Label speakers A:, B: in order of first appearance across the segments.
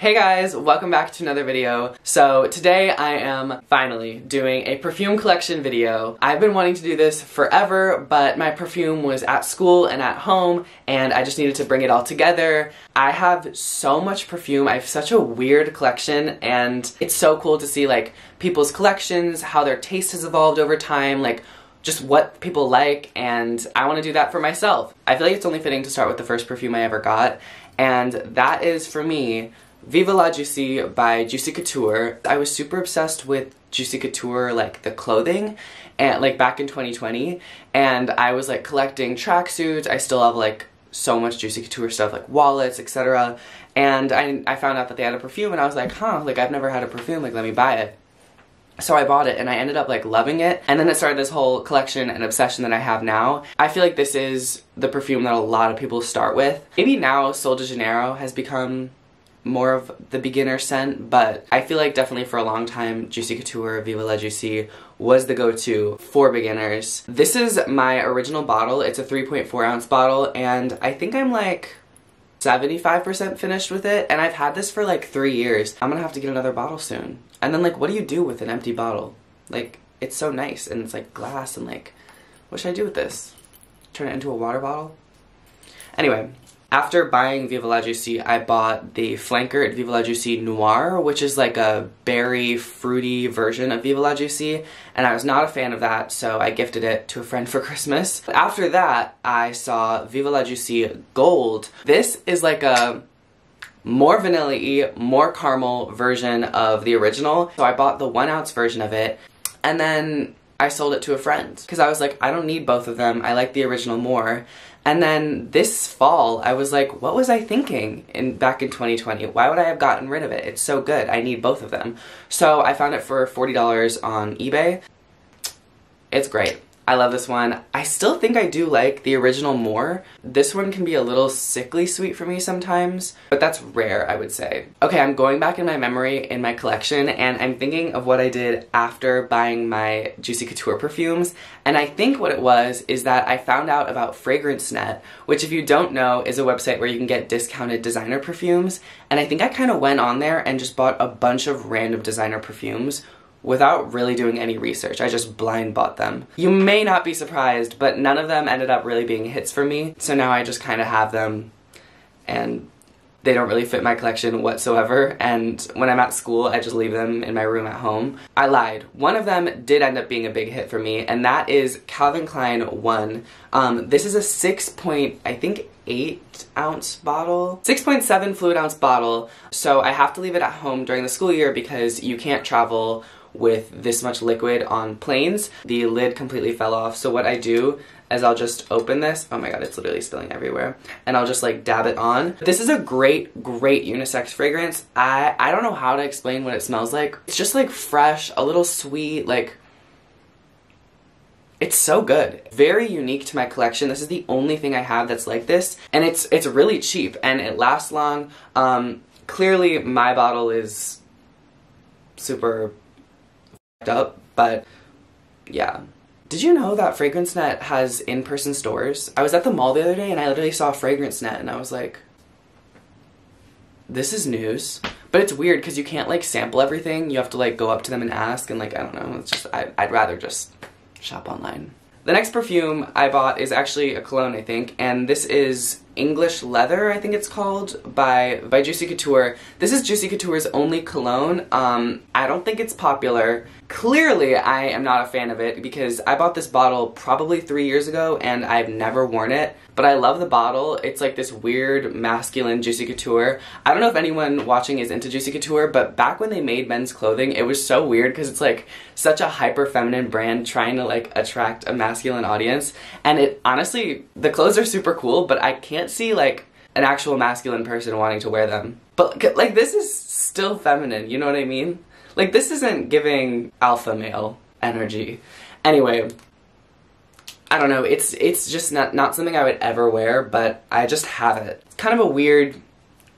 A: Hey guys, welcome back to another video. So today I am finally doing a perfume collection video. I've been wanting to do this forever, but my perfume was at school and at home and I just needed to bring it all together. I have so much perfume. I have such a weird collection and it's so cool to see like people's collections, how their taste has evolved over time, like just what people like and I want to do that for myself. I feel like it's only fitting to start with the first perfume I ever got and that is for me Viva La Juicy by Juicy Couture. I was super obsessed with Juicy Couture, like the clothing, and like back in 2020, and I was like collecting tracksuits. I still have like so much Juicy Couture stuff, like wallets, etc. And I, I found out that they had a perfume, and I was like, huh, like I've never had a perfume, like let me buy it. So I bought it and I ended up like loving it and then it started this whole collection and obsession that I have now. I feel like this is the perfume that a lot of people start with. Maybe now Sol de Janeiro has become more of the beginner scent, but I feel like definitely for a long time, Juicy Couture Viva La Juicy was the go-to for beginners. This is my original bottle. It's a 3.4 ounce bottle, and I think I'm like 75% finished with it, and I've had this for like three years. I'm gonna have to get another bottle soon. And then like, what do you do with an empty bottle? Like, it's so nice, and it's like glass, and like, what should I do with this? Turn it into a water bottle? Anyway, after buying Viva La Juicy, I bought the flanker at Viva La Juicy Noir, which is like a berry, fruity version of Viva La Juicy, and I was not a fan of that, so I gifted it to a friend for Christmas. After that, I saw Viva La Juicy Gold. This is like a more vanilla-y, more caramel version of the original, so I bought the one ounce version of it, and then I sold it to a friend because I was like, I don't need both of them. I like the original more. And then this fall, I was like, what was I thinking in back in 2020? Why would I have gotten rid of it? It's so good. I need both of them. So I found it for $40 on eBay. It's great. I love this one. I still think I do like the original more. This one can be a little sickly sweet for me sometimes, but that's rare, I would say. Okay, I'm going back in my memory in my collection and I'm thinking of what I did after buying my Juicy Couture perfumes. And I think what it was is that I found out about FragranceNet, which if you don't know is a website where you can get discounted designer perfumes. And I think I kind of went on there and just bought a bunch of random designer perfumes without really doing any research. I just blind bought them. You may not be surprised, but none of them ended up really being hits for me. So now I just kind of have them and they don't really fit my collection whatsoever and when I'm at school I just leave them in my room at home. I lied. One of them did end up being a big hit for me and that is Calvin Klein 1. Um, this is a 6 point, I think 8 ounce bottle. 6.7 fluid ounce bottle so I have to leave it at home during the school year because you can't travel with this much liquid on planes. The lid completely fell off, so what I do is I'll just open this. Oh my god, it's literally spilling everywhere. And I'll just like dab it on. This is a great, great unisex fragrance. I, I don't know how to explain what it smells like. It's just like fresh, a little sweet, like it's so good. Very unique to my collection. This is the only thing I have that's like this. And it's it's really cheap and it lasts long. Um, clearly my bottle is super up, but yeah. Did you know that FragranceNet has in-person stores? I was at the mall the other day and I literally saw FragranceNet and I was like, this is news. But it's weird because you can't like sample everything. You have to like go up to them and ask and like, I don't know, it's just, I, I'd rather just shop online. The next perfume I bought is actually a cologne, I think, and this is English Leather, I think it's called, by, by Juicy Couture. This is Juicy Couture's only cologne. Um, I don't think it's popular. Clearly, I am not a fan of it because I bought this bottle probably three years ago and I've never worn it. But I love the bottle. It's like this weird masculine Juicy Couture. I don't know if anyone watching is into Juicy Couture, but back when they made men's clothing, it was so weird because it's like such a hyper feminine brand trying to like attract a masculine audience. And it honestly, the clothes are super cool, but I can't see like an actual masculine person wanting to wear them. But like this is still feminine, you know what I mean? Like, this isn't giving alpha male energy. Anyway, I don't know, it's it's just not, not something I would ever wear, but I just have it. It's kind of a weird,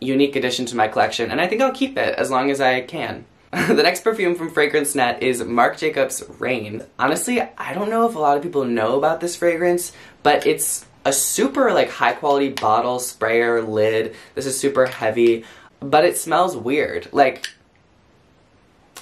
A: unique addition to my collection, and I think I'll keep it as long as I can. the next perfume from FragranceNet is Marc Jacobs Rain. Honestly, I don't know if a lot of people know about this fragrance, but it's a super like high quality bottle, sprayer, lid. This is super heavy. but it smells weird. Like,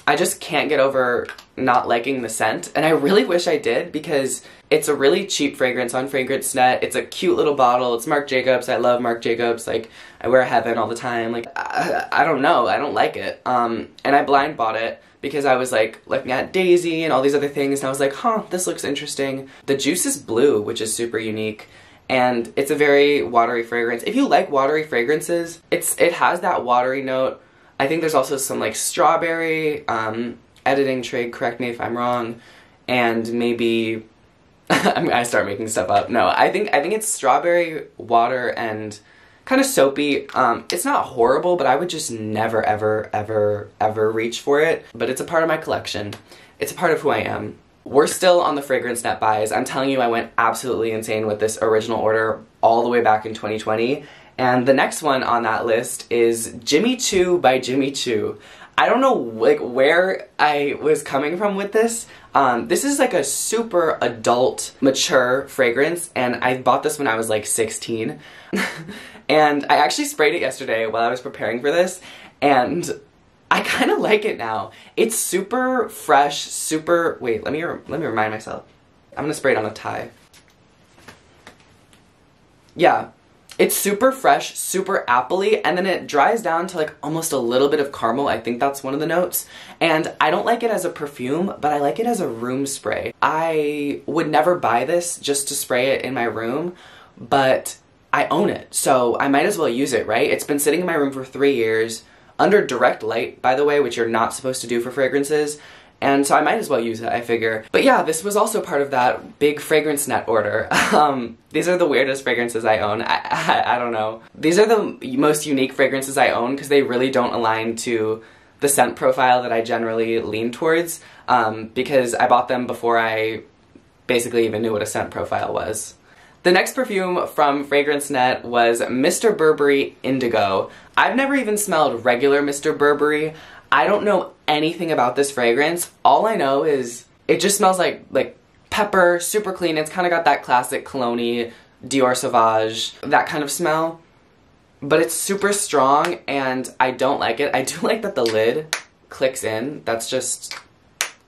A: I just can't get over not liking the scent, and I really wish I did because it's a really cheap fragrance on FragranceNet. It's a cute little bottle. It's Marc Jacobs. I love Marc Jacobs. Like, I wear Heaven all the time. Like, I, I don't know. I don't like it. Um, and I blind bought it because I was like looking at Daisy and all these other things, and I was like, huh, this looks interesting. The juice is blue, which is super unique and it's a very watery fragrance. If you like watery fragrances, it's it has that watery note. I think there's also some like strawberry, um, editing trade, correct me if I'm wrong, and maybe I start making stuff up. No, I think I think it's strawberry, water, and kind of soapy. Um, it's not horrible, but I would just never, ever, ever, ever reach for it. But it's a part of my collection. It's a part of who I am. We're still on the FragranceNet buys. I'm telling you, I went absolutely insane with this original order all the way back in 2020. And the next one on that list is Jimmy Choo by Jimmy Choo. I don't know like where I was coming from with this. Um, this is like a super adult, mature fragrance, and I bought this when I was like 16. and I actually sprayed it yesterday while I was preparing for this, and I kind of like it now. It's super fresh, super, wait, let me, let me remind myself. I'm gonna spray it on a tie. Yeah, it's super fresh, super appley, and then it dries down to like almost a little bit of caramel. I think that's one of the notes. And I don't like it as a perfume, but I like it as a room spray. I would never buy this just to spray it in my room, but I own it, so I might as well use it, right? It's been sitting in my room for three years under direct light, by the way, which you're not supposed to do for fragrances. And so I might as well use it, I figure. But yeah, this was also part of that big fragrance net order. Um, these are the weirdest fragrances I own. I, I, I don't know. These are the most unique fragrances I own because they really don't align to the scent profile that I generally lean towards um, because I bought them before I basically even knew what a scent profile was. The next perfume from FragranceNet was Mr. Burberry Indigo. I've never even smelled regular Mr. Burberry. I don't know anything about this fragrance. All I know is it just smells like like pepper, super clean. It's kind of got that classic cologne, Dior Sauvage, that kind of smell. But it's super strong and I don't like it. I do like that the lid clicks in. That's just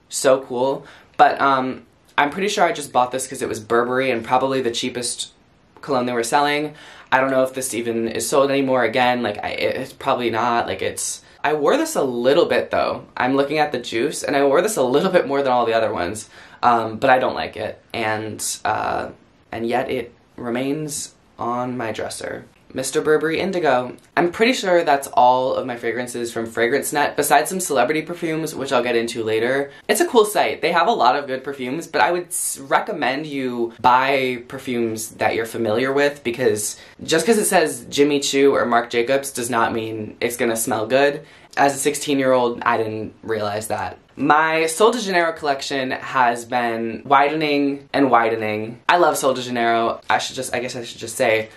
A: so cool. But um, I'm pretty sure I just bought this because it was Burberry and probably the cheapest cologne they were selling. I don't know if this even is sold anymore again. Like, I, it's probably not. Like, it's... I wore this a little bit, though. I'm looking at the juice, and I wore this a little bit more than all the other ones. Um, but I don't like it. And, uh, and yet it remains on my dresser. Mr. Burberry Indigo. I'm pretty sure that's all of my fragrances from FragranceNet, besides some celebrity perfumes, which I'll get into later. It's a cool site. They have a lot of good perfumes, but I would recommend you buy perfumes that you're familiar with because just because it says Jimmy Choo or Marc Jacobs does not mean it's gonna smell good. As a 16 year old, I didn't realize that. My Sol de Janeiro collection has been widening and widening. I love Sol de Janeiro. I should just, I guess I should just say,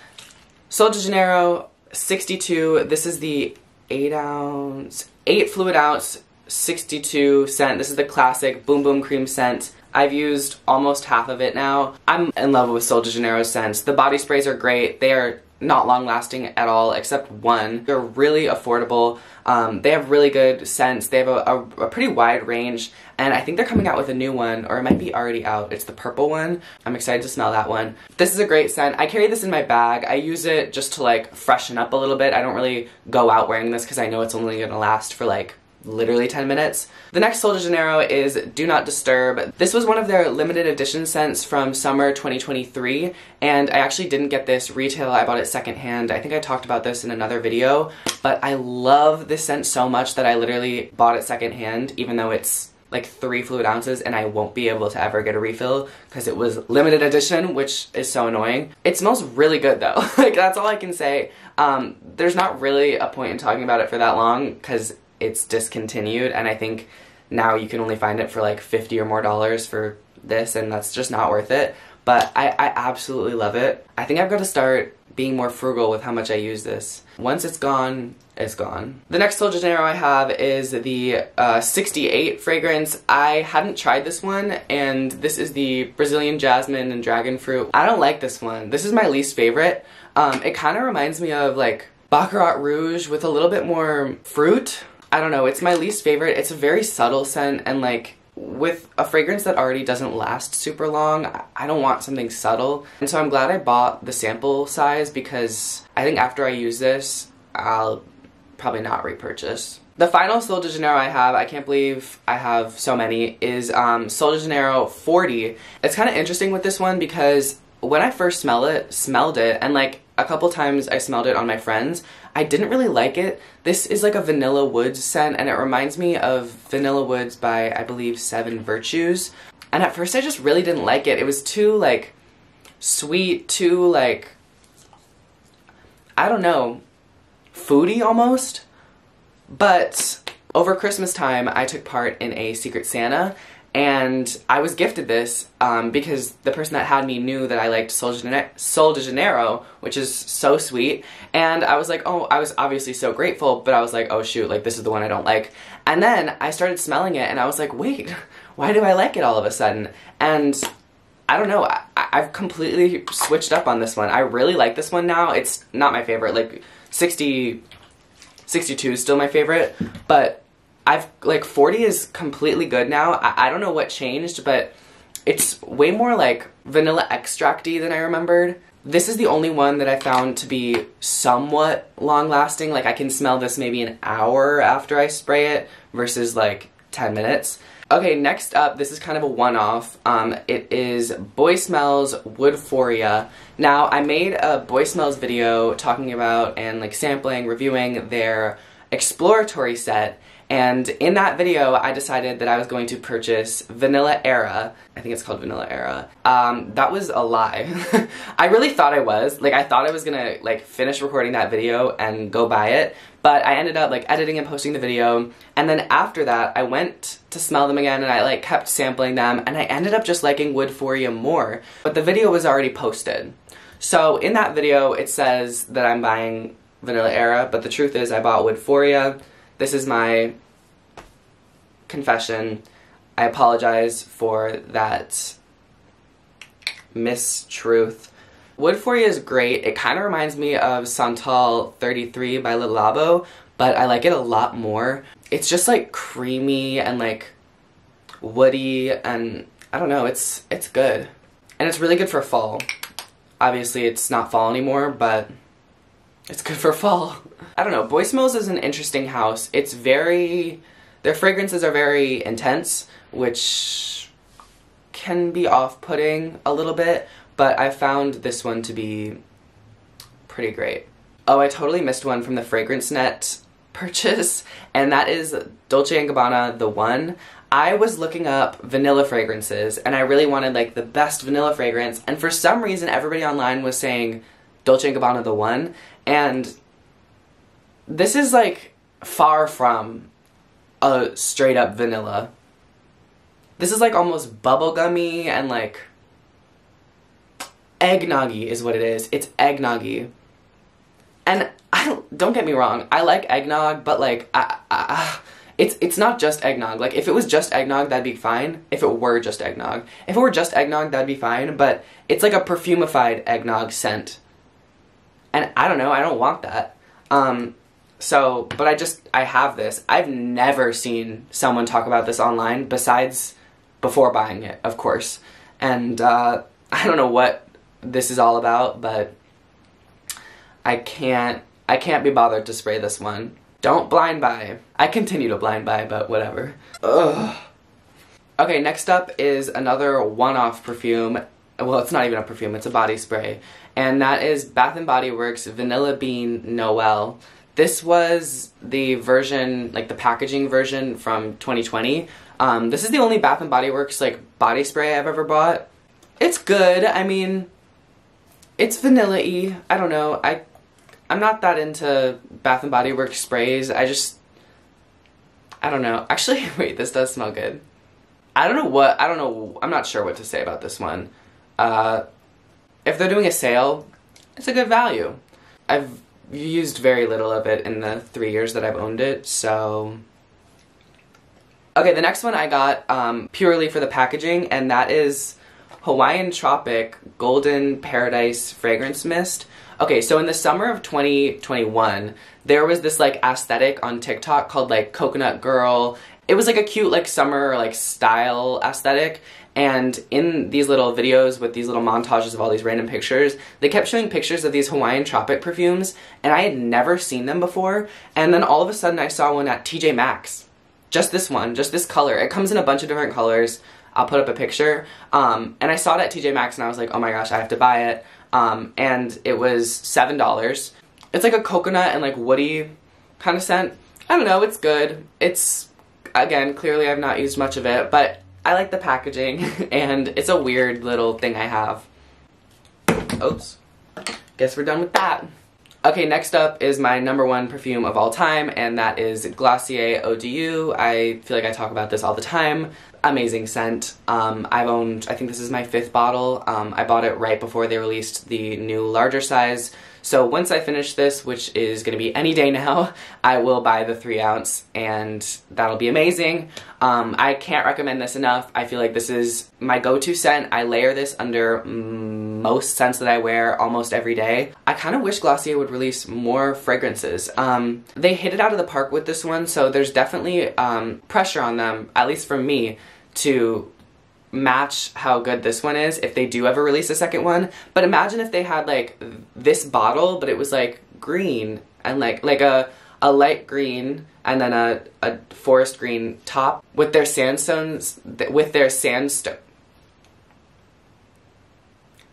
A: Sol de Janeiro 62. This is the 8 ounce, 8 fluid ounce, 62 scent. This is the classic Boom Boom Cream scent. I've used almost half of it now. I'm in love with Sol de Janeiro scents. The body sprays are great. They are not long lasting at all except one. They're really affordable. Um, they have really good scents. They have a, a, a, pretty wide range and I think they're coming out with a new one or it might be already out. It's the purple one. I'm excited to smell that one. This is a great scent. I carry this in my bag. I use it just to like freshen up a little bit. I don't really go out wearing this because I know it's only gonna last for like literally 10 minutes. The next Sol de Janeiro is Do Not Disturb. This was one of their limited edition scents from summer 2023 and I actually didn't get this retail, I bought it secondhand. I think I talked about this in another video, but I love this scent so much that I literally bought it secondhand even though it's like three fluid ounces and I won't be able to ever get a refill because it was limited edition, which is so annoying. It smells really good though. like that's all I can say. Um, there's not really a point in talking about it for that long because it's discontinued and I think now you can only find it for like 50 or more dollars for this and that's just not worth it. But I, I absolutely love it. I think I've got to start being more frugal with how much I use this. Once it's gone, it's gone. The next Sol de Janeiro I have is the uh, 68 fragrance. I hadn't tried this one, and this is the Brazilian Jasmine and Dragon Fruit. I don't like this one. This is my least favorite. Um, it kind of reminds me of like Baccarat Rouge with a little bit more fruit. I don't know, it's my least favorite. It's a very subtle scent and like with a fragrance that already doesn't last super long, I don't want something subtle. And so I'm glad I bought the sample size because I think after I use this, I'll probably not repurchase. The final Sol de Janeiro I have, I can't believe I have so many, is um, Sol de Janeiro 40. It's kind of interesting with this one because when I first smell it, smelled it, and like a couple times I smelled it on my friends, I didn't really like it. This is like a Vanilla Woods scent and it reminds me of Vanilla Woods by, I believe, Seven Virtues. And at first I just really didn't like it. It was too like sweet, too like, I don't know, foodie almost. But over Christmas time, I took part in a Secret Santa and I was gifted this um, because the person that had me knew that I liked Sol de, Sol de Janeiro, which is so sweet. And I was like, oh, I was obviously so grateful, but I was like, oh shoot, like this is the one I don't like. And then I started smelling it and I was like, wait, why do I like it all of a sudden? And I don't know, I, I've completely switched up on this one. I really like this one now. It's not my favorite, like 60, 62 is still my favorite, but I've like 40 is completely good now. I, I don't know what changed, but it's way more like vanilla extracty than I remembered. This is the only one that I found to be somewhat long lasting. Like I can smell this maybe an hour after I spray it versus like 10 minutes. Okay, next up, this is kind of a one-off. Um, it is Boy Smells Woodphoria. Now, I made a Boy Smells video talking about and like sampling, reviewing their exploratory set, and in that video, I decided that I was going to purchase Vanilla Era. I think it's called Vanilla Era. Um, that was a lie. I really thought I was. Like, I thought I was gonna, like, finish recording that video and go buy it. But I ended up, like, editing and posting the video. And then after that, I went to smell them again and I, like, kept sampling them. And I ended up just liking Woodphoria more. But the video was already posted. So in that video, it says that I'm buying Vanilla Era. But the truth is, I bought Woodphoria this is my confession. I apologize for that mistruth. Woodphoria is great. It kind of reminds me of Santal 33 by Le Labo, but I like it a lot more. It's just like creamy and like woody and I don't know, it's it's good. And it's really good for fall. Obviously it's not fall anymore, but it's good for fall. I don't know, Boy Smells is an interesting house. It's very, their fragrances are very intense, which can be off-putting a little bit, but I found this one to be pretty great. Oh, I totally missed one from the Fragrance Net purchase, and that is Dolce & Gabbana The One. I was looking up vanilla fragrances, and I really wanted like the best vanilla fragrance, and for some reason everybody online was saying Dolce & Gabbana The One, and this is like far from a straight up vanilla. This is like almost bubblegummy and like eggnoggy is what it is. It's eggnoggy. And I don't get me wrong, I like eggnog, but like I, I, it's it's not just eggnog. Like if it was just eggnog, that'd be fine. If it were just eggnog, if it were just eggnog, that'd be fine. But it's like a perfumified eggnog scent, and I don't know. I don't want that. Um, so, but I just, I have this. I've never seen someone talk about this online besides before buying it, of course. And uh, I don't know what this is all about, but I can't, I can't be bothered to spray this one. Don't blind buy. I continue to blind buy, but whatever. Ugh. Okay, next up is another one-off perfume. Well, it's not even a perfume, it's a body spray. And that is Bath & Body Works Vanilla Bean Noel. This was the version, like the packaging version from 2020. Um, this is the only Bath & Body Works like body spray I've ever bought. It's good. I mean, it's vanilla-y. I don't know. I, I'm not that into Bath & Body Works sprays. I just, I don't know. Actually, wait, this does smell good. I don't know what, I don't know, I'm not sure what to say about this one. Uh, if they're doing a sale, it's a good value. I've used very little of it in the three years that I've owned it, so... Okay, the next one I got um, purely for the packaging, and that is Hawaiian Tropic Golden Paradise Fragrance Mist. Okay, so in the summer of 2021, there was this like aesthetic on TikTok called like Coconut Girl. It was like a cute like summer like style aesthetic. And in these little videos with these little montages of all these random pictures, they kept showing pictures of these Hawaiian Tropic perfumes, and I had never seen them before. And then all of a sudden, I saw one at TJ Maxx. Just this one, just this color. It comes in a bunch of different colors. I'll put up a picture. Um, and I saw it at TJ Maxx, and I was like, oh my gosh, I have to buy it. Um, and it was $7. It's like a coconut and like woody kind of scent. I don't know, it's good. It's, again, clearly I've not used much of it, but I like the packaging and it's a weird little thing I have. Oops. Guess we're done with that. Okay, next up is my number one perfume of all time, and that is Glossier ODU. I feel like I talk about this all the time. Amazing scent. Um, I've owned, I think this is my fifth bottle. Um, I bought it right before they released the new larger size. So once I finish this, which is going to be any day now, I will buy the 3 ounce and that'll be amazing. Um, I can't recommend this enough. I feel like this is my go-to scent. I layer this under most scents that I wear almost every day. I kind of wish Glossier would release more fragrances. Um, they hit it out of the park with this one, so there's definitely um, pressure on them, at least from me, to match how good this one is if they do ever release a second one. But imagine if they had like this bottle, but it was like green and like like a a light green and then a, a forest green top with their sandstones with their sandstone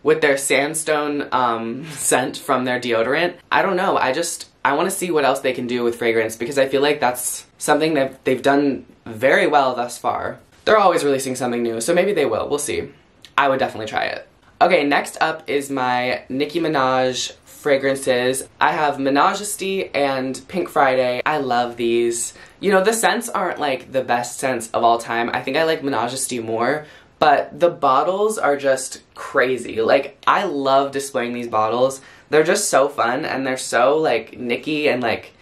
A: with their sandstone um, scent from their deodorant. I don't know. I just I want to see what else they can do with fragrance because I feel like that's something that they've done very well thus far. They're always releasing something new, so maybe they will. We'll see. I would definitely try it. Okay, next up is my Nicki Minaj fragrances. I have Menage and Pink Friday. I love these. You know, the scents aren't like the best scents of all time. I think I like Menage more, but the bottles are just crazy. Like, I love displaying these bottles. They're just so fun and they're so like Nicki and like,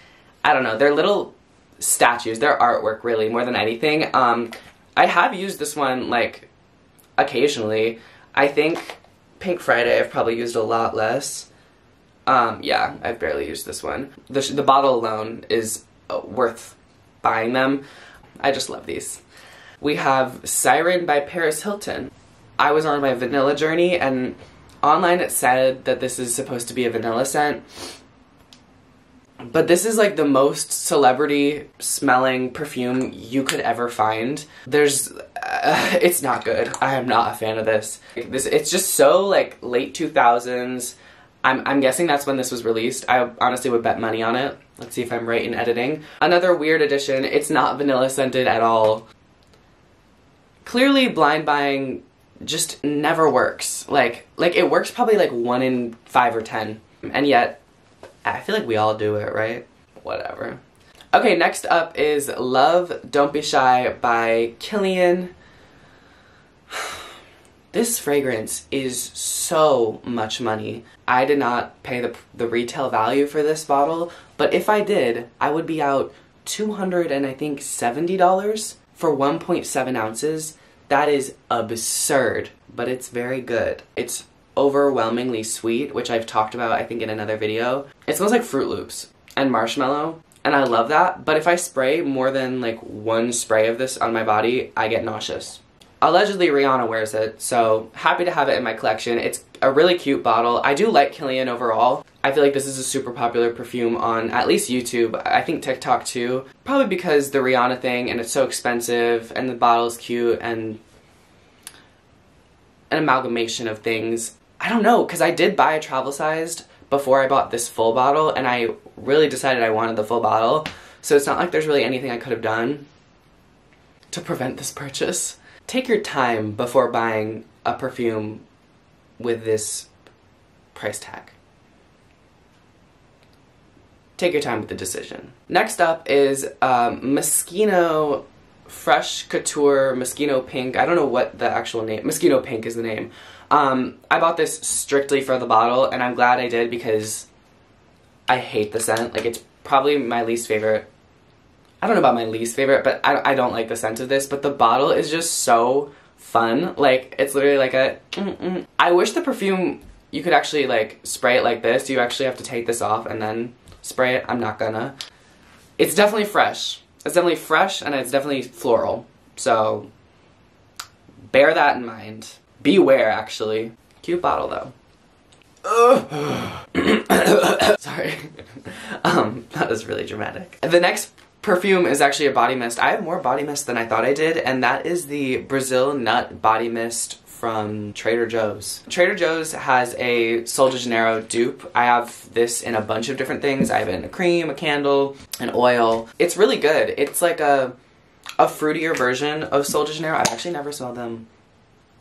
A: I don't know, they're little statues. They're artwork really more than anything. Um, I have used this one, like, occasionally. I think Pink Friday I've probably used a lot less. Um, yeah, I've barely used this one. The, the bottle alone is uh, worth buying them. I just love these. We have Siren by Paris Hilton. I was on my vanilla journey and online it said that this is supposed to be a vanilla scent. But this is like the most celebrity smelling perfume you could ever find. There's, uh, it's not good. I am not a fan of this. This, it's just so like late 2000s. I'm, I'm guessing that's when this was released. I honestly would bet money on it. Let's see if I'm right in editing. Another weird addition. It's not vanilla scented at all. Clearly blind buying just never works. Like, like it works probably like one in five or ten. And yet I feel like we all do it, right? Whatever. Okay, next up is Love Don't Be Shy by Kilian. This fragrance is so much money. I did not pay the, the retail value for this bottle, but if I did, I would be out 200 and I think $70 for 1.7 ounces. That is absurd, but it's very good. It's overwhelmingly sweet, which I've talked about I think in another video. It smells like Froot Loops and marshmallow, and I love that, but if I spray more than like one spray of this on my body, I get nauseous. Allegedly Rihanna wears it, so happy to have it in my collection. It's a really cute bottle. I do like Kilian overall. I feel like this is a super popular perfume on at least YouTube. I think TikTok too. Probably because the Rihanna thing and it's so expensive and the bottle's cute and an amalgamation of things. I don't know, because I did buy a travel sized before I bought this full bottle, and I really decided I wanted the full bottle. So it's not like there's really anything I could have done to prevent this purchase. Take your time before buying a perfume with this price tag. Take your time with the decision. Next up is um, Moschino Fresh Couture Moschino Pink. I don't know what the actual name, Moschino Pink is the name. Um, I bought this strictly for the bottle, and I'm glad I did because I hate the scent. Like, it's probably my least favorite. I don't know about my least favorite, but I, I don't like the scent of this, but the bottle is just so fun. Like, it's literally like a... Mm -mm. I wish the perfume you could actually like spray it like this. You actually have to take this off and then spray it. I'm not gonna. It's definitely fresh. It's definitely fresh and it's definitely floral. So bear that in mind. Beware, actually. Cute bottle though. Sorry. um, that was really dramatic. The next perfume is actually a body mist. I have more body mist than I thought I did, and that is the Brazil Nut Body Mist from Trader Joe's. Trader Joe's has a Sol de Janeiro dupe. I have this in a bunch of different things. I have it in a cream, a candle, an oil. It's really good. It's like a a fruitier version of Sol de Janeiro. I've actually never smelled them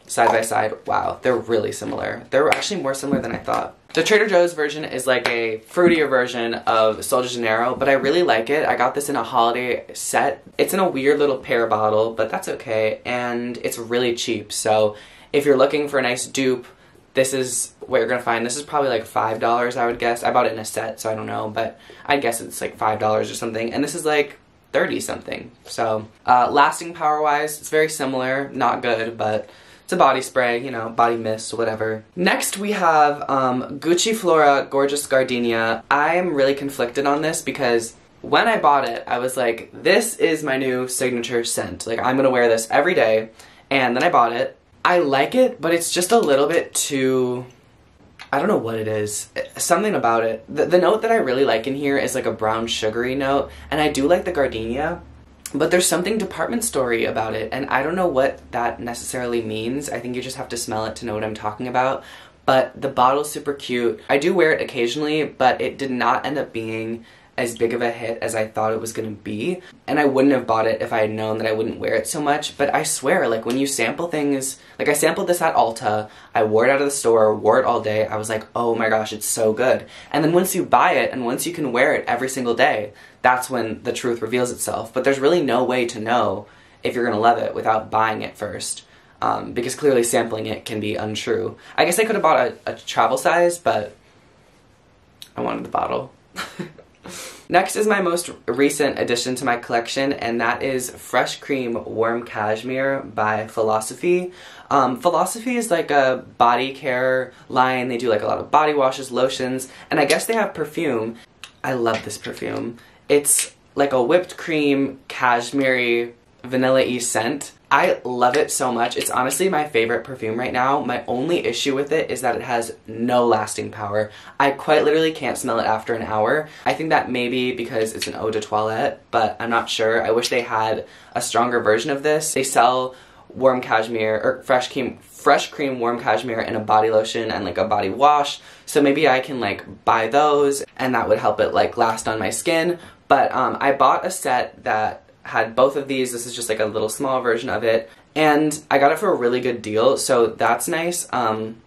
A: side by side. Wow, they're really similar. They're actually more similar than I thought. The Trader Joe's version is like a fruitier version of Sol de Janeiro, but I really like it. I got this in a holiday set. It's in a weird little pear bottle, but that's okay, and it's really cheap. So if you're looking for a nice dupe, this is what you're gonna find. This is probably like $5, I would guess. I bought it in a set, so I don't know, but I guess it's like $5 or something. And this is like 30 something. So, uh, lasting power wise, it's very similar. Not good, but it's a body spray, you know, body mist, whatever. Next we have um, Gucci Flora Gorgeous Gardenia. I'm really conflicted on this because when I bought it, I was like, this is my new signature scent. Like, I'm gonna wear this every day. And then I bought it. I like it, but it's just a little bit too I don't know what it is. Something about it. The, the note that I really like in here is like a brown sugary note, and I do like the gardenia, but there's something department story about it, and I don't know what that necessarily means. I think you just have to smell it to know what I'm talking about. But the bottle's super cute. I do wear it occasionally, but it did not end up being as big of a hit as I thought it was gonna be. And I wouldn't have bought it if I had known that I wouldn't wear it so much. But I swear, like when you sample things, like I sampled this at Ulta, I wore it out of the store, wore it all day, I was like, oh my gosh, it's so good. And then once you buy it and once you can wear it every single day, that's when the truth reveals itself. But there's really no way to know if you're gonna love it without buying it first. Um, because clearly sampling it can be untrue. I guess I could have bought a, a travel size, but I wanted the bottle. Next is my most recent addition to my collection, and that is Fresh Cream Warm Cashmere by Philosophy. Um, Philosophy is like a body care line. They do like a lot of body washes, lotions, and I guess they have perfume. I love this perfume. It's like a whipped cream, cashmere, vanilla-y scent. I love it so much. It's honestly my favorite perfume right now. My only issue with it is that it has no lasting power. I quite literally can't smell it after an hour. I think that maybe because it's an eau de toilette, but I'm not sure. I wish they had a stronger version of this. They sell warm cashmere or fresh cream fresh cream warm cashmere in a body lotion and like a body wash so maybe I can like buy those and that would help it like last on my skin but um, I bought a set that had both of these. This is just like a little small version of it. And I got it for a really good deal, so that's nice. Um,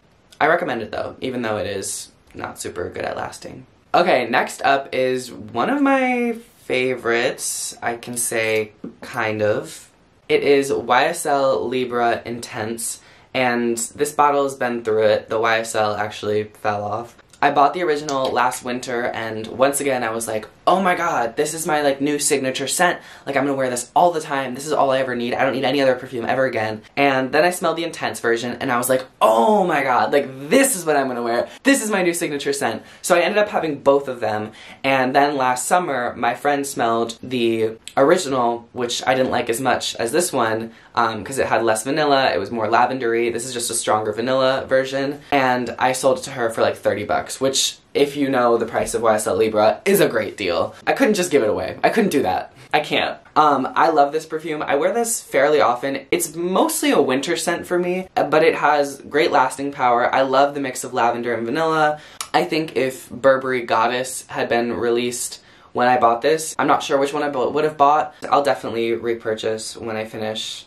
A: I recommend it though, even though it is not super good at lasting. Okay, next up is one of my favorites, I can say, kind of. It is YSL Libre Intense, and this bottle has been through it. The YSL actually fell off. I bought the original last winter and once again I was like, oh my god, this is my like new signature scent. Like I'm gonna wear this all the time. This is all I ever need. I don't need any other perfume ever again. And then I smelled the intense version and I was like, oh my god, like this is what I'm gonna wear. This is my new signature scent. So I ended up having both of them. And then last summer, my friend smelled the original, which I didn't like as much as this one because um, it had less vanilla. It was more lavendery. This is just a stronger vanilla version. And I sold it to her for like 30 bucks, which if you know the price of YSL Libre, is a great deal. I couldn't just give it away. I couldn't do that. I can't. Um, I love this perfume. I wear this fairly often. It's mostly a winter scent for me, but it has great lasting power. I love the mix of lavender and vanilla. I think if Burberry Goddess had been released when I bought this, I'm not sure which one I would have bought. I'll definitely repurchase when I finish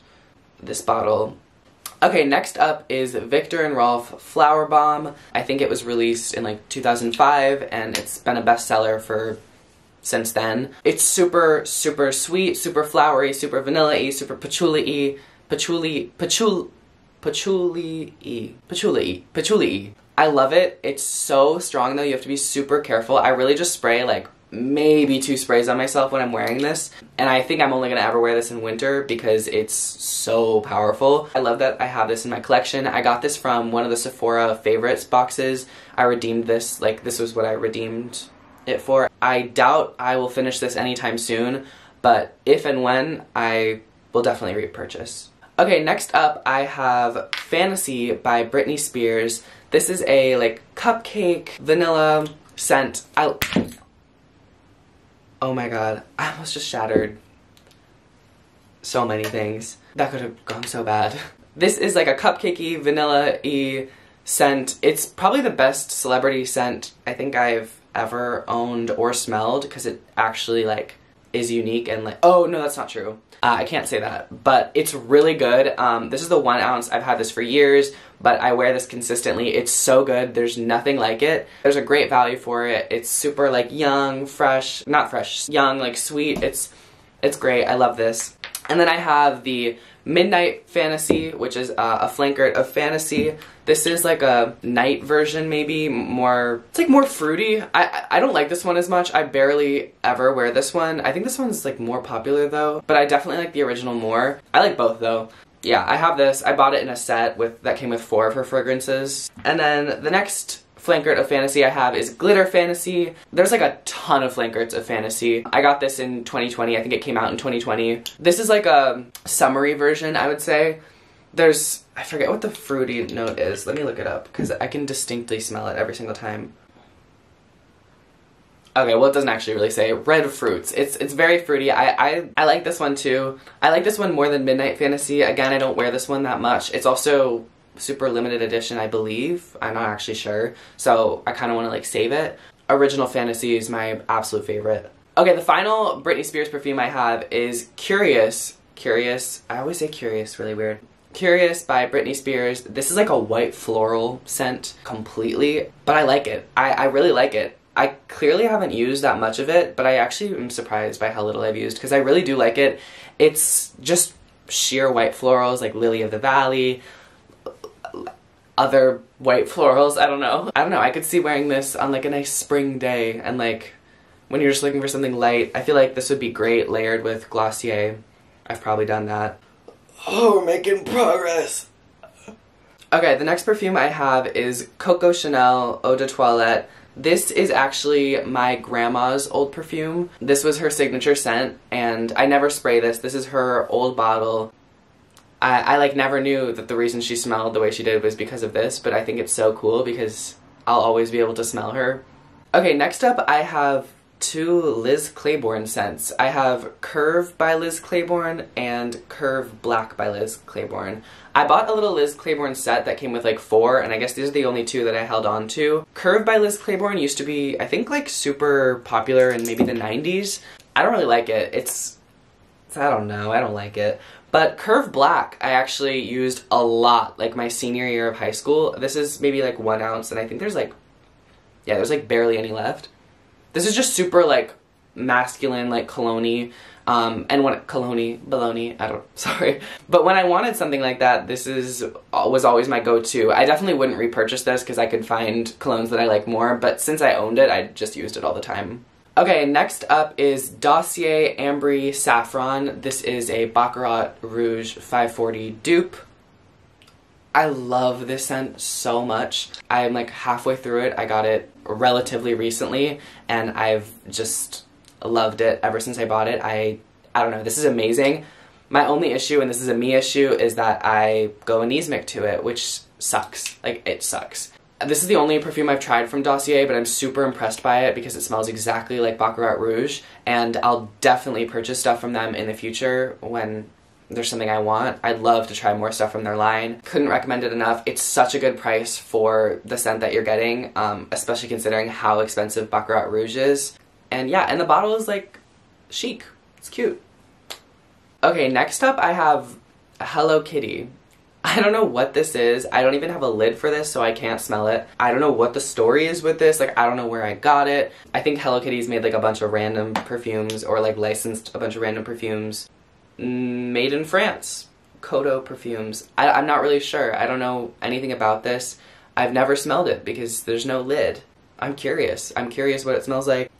A: this bottle. Okay, next up is Viktor and Rolf Flowerbomb. I think it was released in like 2005 and it's been a bestseller for since then. It's super, super sweet, super flowery, super vanilla-y, super patchouli-y, patchouli, patchouli, patchouli-y, patchouli-y, patchouli-y. I love it. It's so strong though, you have to be super careful. I really just spray like maybe two sprays on myself when I'm wearing this. And I think I'm only gonna ever wear this in winter because it's so powerful. I love that I have this in my collection. I got this from one of the Sephora favorites boxes. I redeemed this, like this was what I redeemed it for. I doubt I will finish this anytime soon, but if and when, I will definitely repurchase. Okay, next up I have Fantasy by Britney Spears. This is a like cupcake vanilla scent. I Oh my god, I almost just shattered so many things. That could have gone so bad. This is like a cupcakey, vanilla-y scent. It's probably the best celebrity scent I think I've ever owned or smelled because it actually like is unique and like, oh no, that's not true. Uh, I can't say that, but it's really good. Um, this is the one ounce. I've had this for years, but I wear this consistently. It's so good. There's nothing like it. There's a great value for it. It's super like young, fresh, not fresh, young, like sweet. It's, it's great. I love this. And then I have the Midnight Fantasy, which is uh, a flankert of Fantasy. This is like a night version, maybe more. It's like more fruity. I I don't like this one as much. I barely ever wear this one. I think this one's like more popular though, but I definitely like the original more. I like both though. Yeah, I have this. I bought it in a set with that came with four of her fragrances. And then the next flankert of fantasy I have is Glitter Fantasy. There's like a ton of flankerts of fantasy. I got this in 2020. I think it came out in 2020. This is like a summery version, I would say. There's, I forget what the fruity note is. Let me look it up because I can distinctly smell it every single time. Okay, well it doesn't actually really say red fruits. It's it's very fruity. I, I I like this one too. I like this one more than Midnight Fantasy. Again, I don't wear this one that much. It's also super limited edition, I believe. I'm not actually sure. So I kind of want to like save it. Original Fantasy is my absolute favorite. Okay, the final Britney Spears perfume I have is Curious. Curious. I always say Curious, really weird. Curious by Britney Spears. This is like a white floral scent completely, but I like it. I, I really like it. I clearly haven't used that much of it, but I actually am surprised by how little I've used because I really do like it. It's just sheer white florals like Lily of the Valley, other white florals. I don't know. I don't know. I could see wearing this on like a nice spring day and like when you're just looking for something light. I feel like this would be great layered with Glossier. I've probably done that. Oh, we're making progress. Okay, the next perfume I have is Coco Chanel Eau de Toilette. This is actually my grandma's old perfume. This was her signature scent, and I never spray this. This is her old bottle. I, I like never knew that the reason she smelled the way she did was because of this, but I think it's so cool because I'll always be able to smell her. Okay, next up I have two Liz Claiborne scents. I have Curve by Liz Claiborne and Curve Black by Liz Claiborne. I bought a little Liz Claiborne set that came with like four, and I guess these are the only two that I held on to. Curve by Liz Claiborne used to be, I think, like super popular in maybe the 90s. I don't really like it. It's, I don't know, I don't like it. But Curve Black, I actually used a lot, like my senior year of high school. This is maybe like one ounce, and I think there's like, yeah, there's like barely any left. This is just super like masculine, like cologne um, and when cologne, baloney, I don't, sorry. But when I wanted something like that, this is was always my go-to. I definitely wouldn't repurchase this because I could find colognes that I like more, but since I owned it, I just used it all the time. Okay, next up is Dossier Ambery Saffron. This is a Baccarat Rouge 540 dupe. I love this scent so much. I'm like halfway through it. I got it relatively recently and I've just loved it ever since I bought it. I I don't know, this is amazing. My only issue, and this is a me issue, is that I go anosmic to it, which sucks. Like, it sucks. This is the only perfume I've tried from Dossier, but I'm super impressed by it because it smells exactly like Baccarat Rouge, and I'll definitely purchase stuff from them in the future when there's something I want. I'd love to try more stuff from their line. Couldn't recommend it enough. It's such a good price for the scent that you're getting, um, especially considering how expensive Baccarat Rouge is. And yeah, and the bottle is like chic. It's cute. Okay, next up I have Hello Kitty. I don't know what this is. I don't even have a lid for this, so I can't smell it. I don't know what the story is with this. Like, I don't know where I got it. I think Hello Kitty's made like a bunch of random perfumes or like licensed a bunch of random perfumes. Made in France. Coto perfumes. I, I'm not really sure. I don't know anything about this. I've never smelled it because there's no lid. I'm curious. I'm curious what it smells like.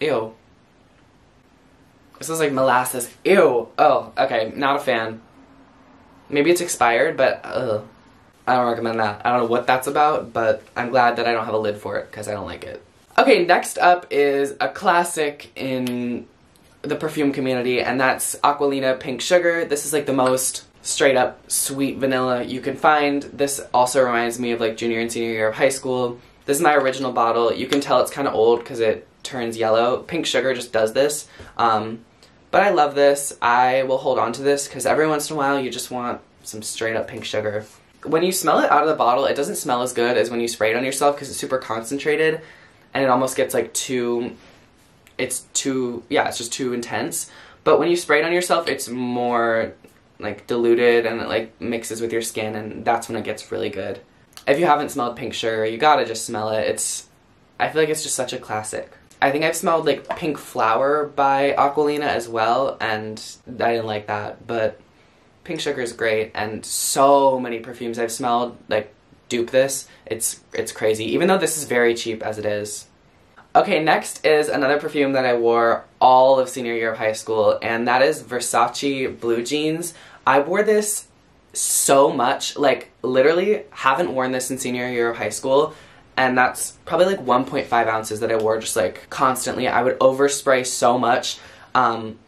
A: Ew. This is like molasses. Ew. Oh, okay. Not a fan. Maybe it's expired, but. I don't recommend that. I don't know what that's about, but I'm glad that I don't have a lid for it because I don't like it. Okay, next up is a classic in the perfume community, and that's Aqualina Pink Sugar. This is like the most straight up sweet vanilla you can find. This also reminds me of like junior and senior year of high school. This is my original bottle. You can tell it's kind of old because it turns yellow. Pink Sugar just does this. Um, but I love this. I will hold on to this because every once in a while you just want some straight up pink sugar. When you smell it out of the bottle, it doesn't smell as good as when you spray it on yourself because it's super concentrated and it almost gets like too, it's too, yeah, it's just too intense. But when you spray it on yourself, it's more like diluted and it like mixes with your skin and that's when it gets really good. If you haven't smelled pink sugar, you gotta just smell it. It's, I feel like it's just such a classic. I think I've smelled like Pink Flower by Aquolina as well and I didn't like that, but Pink Sugar is great and so many perfumes I've smelled like dupe this. It's it's crazy, even though this is very cheap as it is. Okay, next is another perfume that I wore all of senior year of high school, and that is Versace Blue Jeans. I wore this so much, like literally haven't worn this in senior year of high school, and that's probably like 1.5 ounces that I wore just like constantly. I would overspray so much. Um,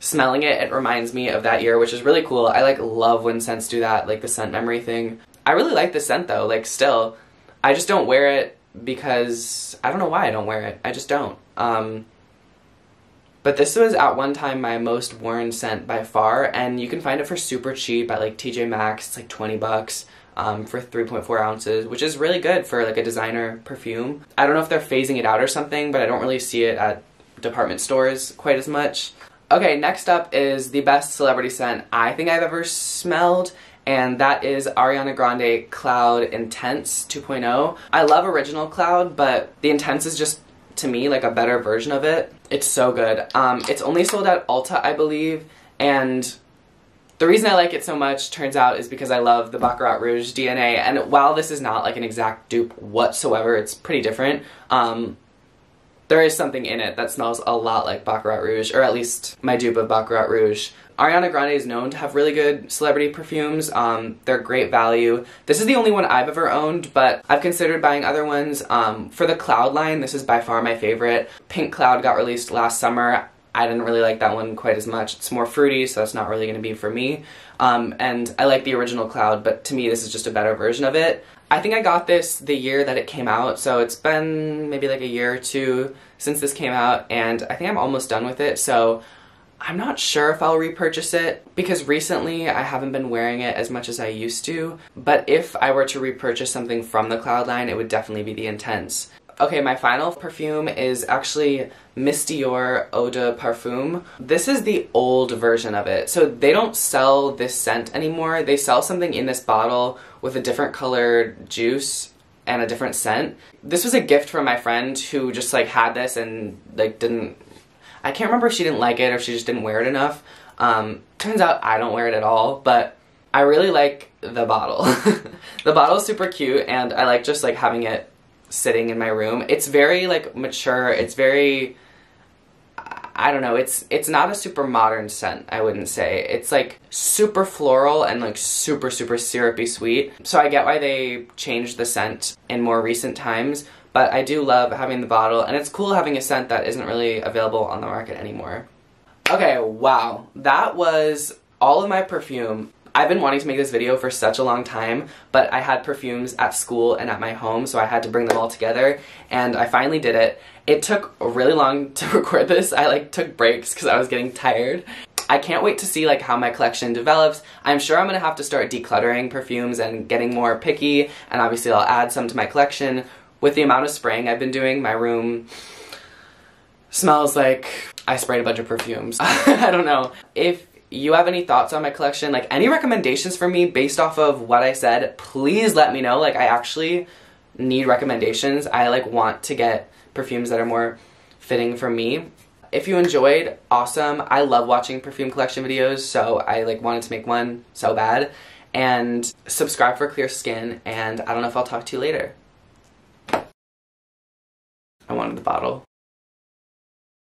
A: smelling it, it reminds me of that year, which is really cool. I like love when scents do that, like the scent memory thing. I really like the scent though, like still. I just don't wear it because I don't know why I don't wear it. I just don't. Um, but this was at one time my most worn scent by far, and you can find it for super cheap at like TJ Maxx. It's like 20 bucks. Um, for 3.4 ounces, which is really good for like a designer perfume. I don't know if they're phasing it out or something, but I don't really see it at department stores quite as much. Okay, next up is the best celebrity scent I think I've ever smelled, and that is Ariana Grande Cloud Intense 2.0. I love Original Cloud, but the Intense is just, to me, like a better version of it. It's so good. Um, it's only sold at Ulta, I believe, and the reason I like it so much, turns out, is because I love the Baccarat Rouge DNA, and while this is not like an exact dupe whatsoever, it's pretty different, um, there is something in it that smells a lot like Baccarat Rouge, or at least my dupe of Baccarat Rouge. Ariana Grande is known to have really good celebrity perfumes. Um, they're great value. This is the only one I've ever owned, but I've considered buying other ones. Um, for the Cloud line, this is by far my favorite. Pink Cloud got released last summer. I didn't really like that one quite as much. It's more fruity, so that's not really going to be for me. Um, and I like the original Cloud, but to me this is just a better version of it. I think I got this the year that it came out, so it's been maybe like a year or two since this came out, and I think I'm almost done with it, so I'm not sure if I'll repurchase it because recently I haven't been wearing it as much as I used to, but if I were to repurchase something from the Cloud line, it would definitely be the Intense. Okay, my final perfume is actually Miss Dior Eau de Parfum. This is the old version of it. So they don't sell this scent anymore. They sell something in this bottle with a different colored juice and a different scent. This was a gift from my friend who just like had this and like didn't I can't remember if she didn't like it or if she just didn't wear it enough. Um, turns out I don't wear it at all, but I really like the bottle. the bottle is super cute and I like just like having it sitting in my room. It's very like mature. It's very I don't know. It's it's not a super modern scent, I wouldn't say. It's like super floral and like super super syrupy sweet. So I get why they changed the scent in more recent times, but I do love having the bottle and it's cool having a scent that isn't really available on the market anymore. Okay, wow. That was all of my perfume. I've been wanting to make this video for such a long time, but I had perfumes at school and at my home, so I had to bring them all together, and I finally did it. It took really long to record this. I like took breaks because I was getting tired. I can't wait to see like how my collection develops. I'm sure I'm gonna have to start decluttering perfumes and getting more picky, and obviously I'll add some to my collection. With the amount of spraying I've been doing, my room smells like I sprayed a bunch of perfumes. I don't know. If you have any thoughts on my collection, like any recommendations for me based off of what I said, please let me know. Like I actually need recommendations. I like want to get perfumes that are more fitting for me. If you enjoyed, awesome. I love watching perfume collection videos, so I like wanted to make one so bad. And subscribe for clear skin, and I don't know if I'll talk to you later. I wanted the bottle.